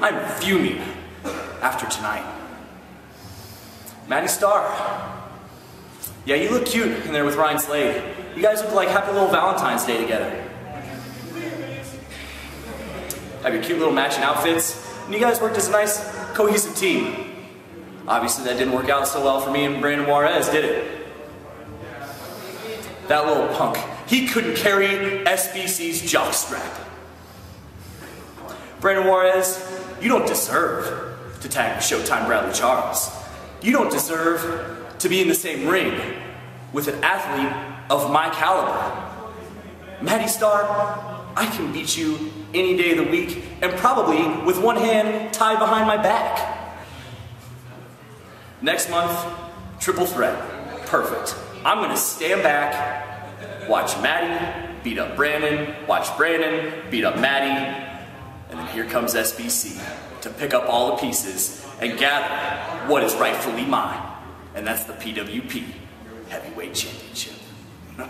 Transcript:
I'm fuming after tonight. Maddie Starr. Yeah, you look cute in there with Ryan Slade. You guys look like happy little Valentine's Day together. Have your cute little matching outfits, and you guys worked as a nice, cohesive team. Obviously, that didn't work out so well for me and Brandon Juarez, did it? That little punk, he couldn't carry SBC's jockstrap. Brandon Juarez, you don't deserve to tag Showtime Bradley Charles. You don't deserve to be in the same ring with an athlete of my caliber. Maddie Starr, I can beat you any day of the week and probably with one hand tied behind my back. Next month, triple threat. Perfect. I'm gonna stand back, watch Maddie beat up Brandon, watch Brandon beat up Maddie, here comes SBC to pick up all the pieces and gather what is rightfully mine. And that's the PWP Heavyweight Championship.